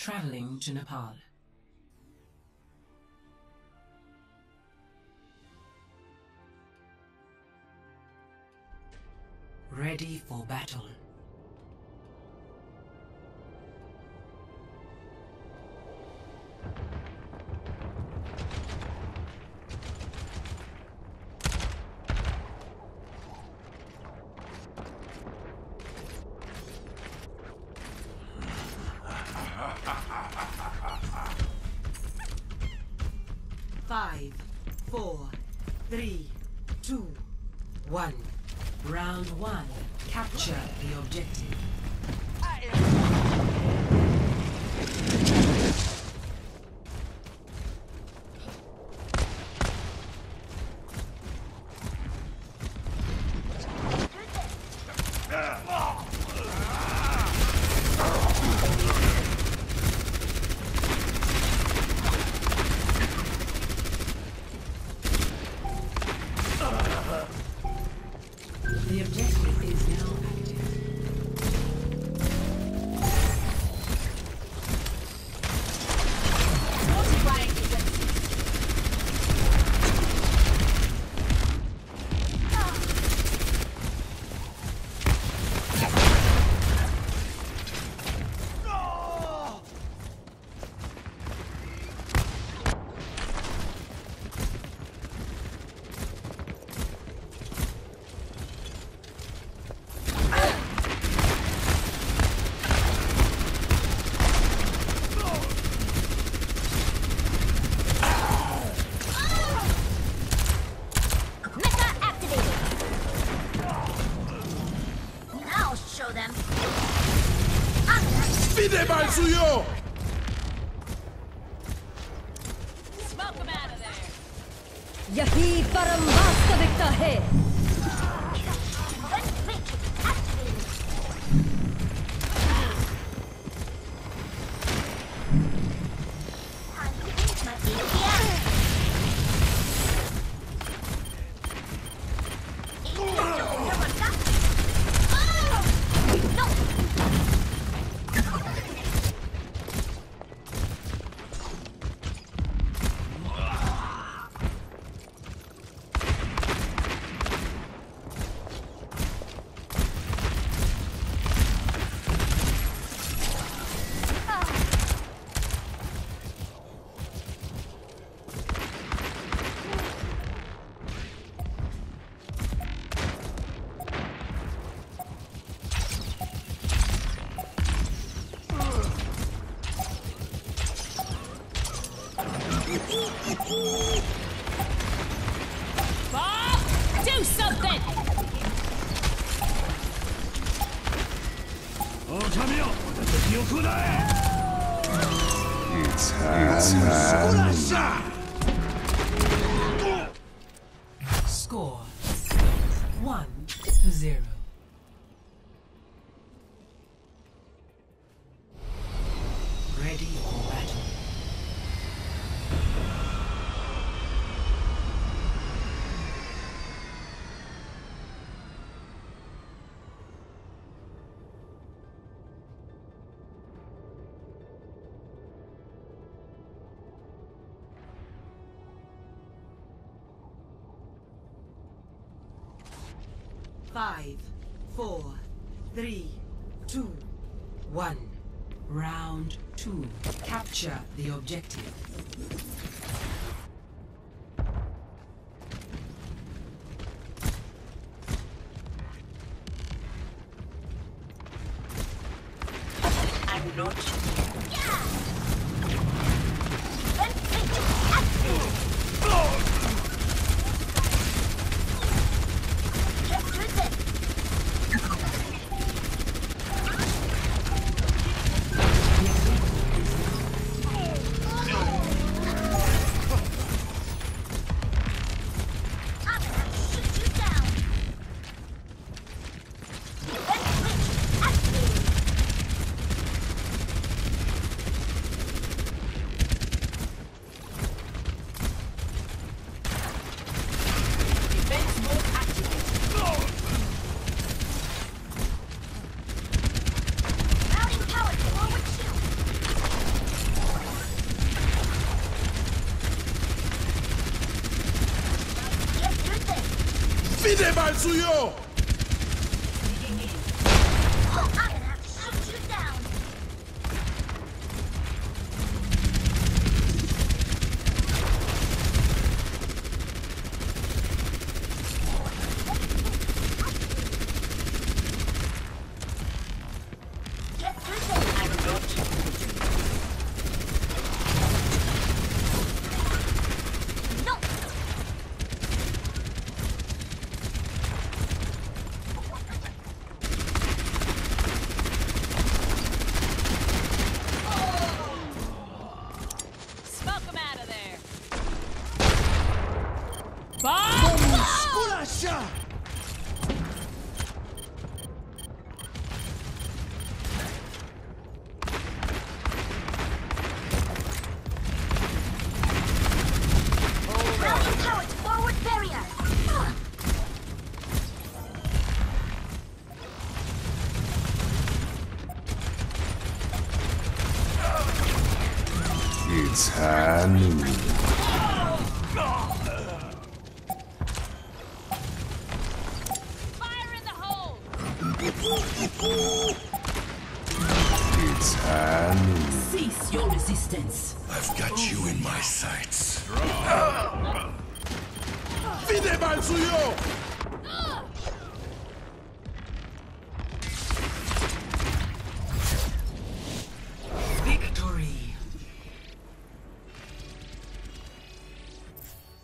Traveling to Nepal. Ready for battle. Four, three, two, one. Round one. Capture the objective. show them. Vide mal suyo! यही परम वास्तविकता है Bob, do something! It's hands. Score one to zero. Five, four, three, two, one. Round two. Capture the objective. I'm not. Fide bal sou yo! It's Hanu. Fire in the hole! It's Hanu. Cease your resistance. I've got you in my sights. Fide mal suyo!